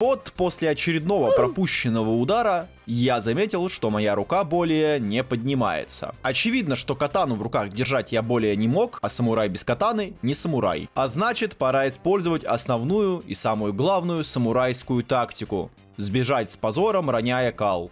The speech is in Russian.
Вот после очередного пропущенного удара я заметил, что моя рука более не поднимается. Очевидно, что катану в руках держать я более не мог, а самурай без катаны не самурай. А значит, пора использовать основную и самую главную самурайскую тактику. Сбежать с позором, роняя кал.